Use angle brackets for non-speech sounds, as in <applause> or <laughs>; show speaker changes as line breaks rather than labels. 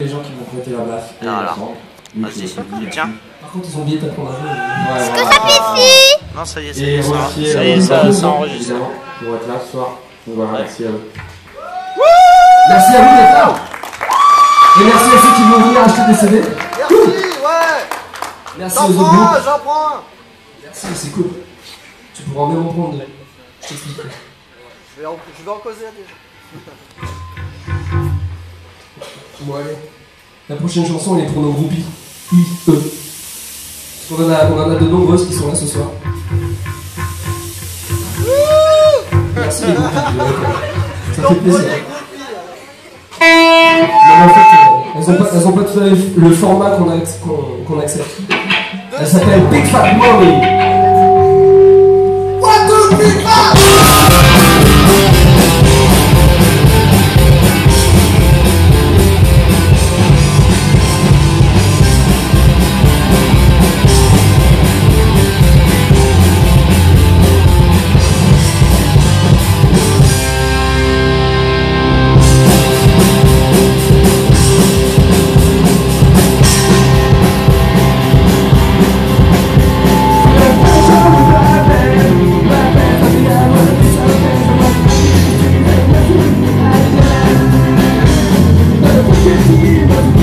Les gens qui vont prêter leur baffe. et
Voilà. Vas-y, tiens.
Par contre, ils ont oublié de t'apprendre à jouer.
Est-ce que ça fait ici
Non, ça y est, ça y
Et
est, ça,
remercier
ça y
euh,
est, ça, ça enregistre.
évidemment, pour être là ce soir. Voilà,
Ouais.
merci à eux. Merci à vous d'être là. Et merci à ceux qui vont venir acheter des CD.
Merci, ouais
Merci
J'en
aux autres
prends,
groupes.
j'en prends
Merci, c'est cool. Tu pourras même en prendre. Je t'explique.
je vais, en, je vais en causer déjà. <laughs>
Allez. La prochaine chanson, elle est pour nos groupies. I-E. Parce qu'on en a, on en a de nombreuses qui sont là ce soir. Merci les groupies. Ça fait plaisir. Mais en fait, euh, elles ont pas, elles ont pas tout à fait le format qu'on a- qu'on qu'on accepte. Elle s'appelle Big Fat Mommy. One, two, three, four. Yes, we must